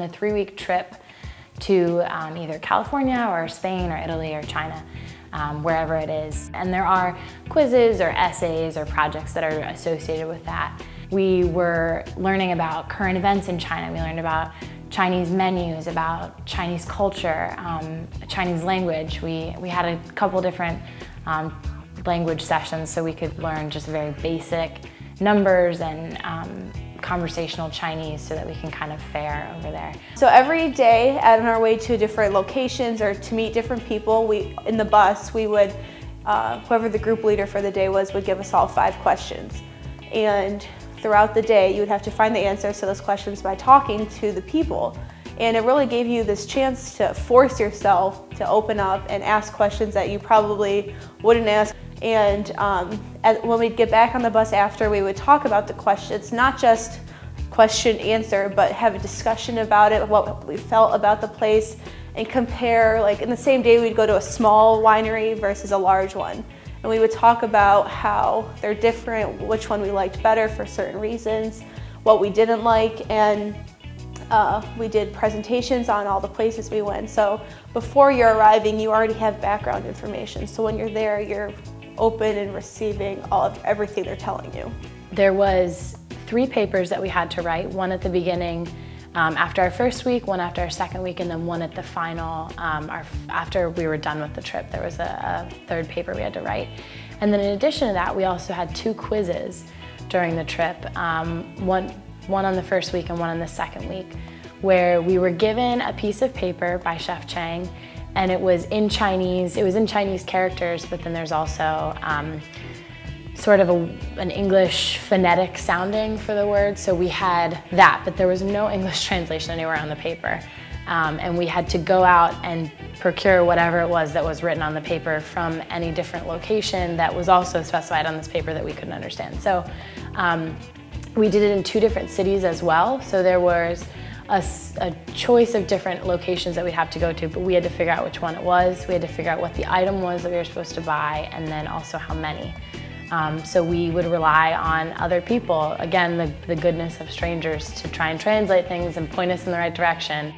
A three-week trip to um, either California or Spain or Italy or China, um, wherever it is. And there are quizzes or essays or projects that are associated with that. We were learning about current events in China. We learned about Chinese menus, about Chinese culture, um, Chinese language. We, we had a couple different um, language sessions so we could learn just very basic numbers and um, conversational Chinese so that we can kind of fare over there. So every day on our way to different locations or to meet different people, we in the bus, we would, uh, whoever the group leader for the day was, would give us all five questions. And throughout the day, you would have to find the answers to those questions by talking to the people. And it really gave you this chance to force yourself to open up and ask questions that you probably wouldn't ask and um, when we'd get back on the bus after, we would talk about the questions, not just question answer, but have a discussion about it, what we felt about the place, and compare, like in the same day, we'd go to a small winery versus a large one. And we would talk about how they're different, which one we liked better for certain reasons, what we didn't like, and uh, we did presentations on all the places we went. So before you're arriving, you already have background information. So when you're there, you're open and receiving all of everything they're telling you. There was three papers that we had to write, one at the beginning um, after our first week, one after our second week, and then one at the final, um, our, after we were done with the trip. There was a, a third paper we had to write. And then in addition to that, we also had two quizzes during the trip, um, one, one on the first week and one on the second week, where we were given a piece of paper by Chef Chang and it was in Chinese. It was in Chinese characters, but then there's also um, sort of a, an English phonetic sounding for the word. So we had that, but there was no English translation anywhere on the paper. Um, and we had to go out and procure whatever it was that was written on the paper from any different location that was also specified on this paper that we couldn't understand. So um, we did it in two different cities as well. So there was a, a, choice of different locations that we'd have to go to, but we had to figure out which one it was. We had to figure out what the item was that we were supposed to buy, and then also how many. Um, so we would rely on other people, again, the, the goodness of strangers to try and translate things and point us in the right direction.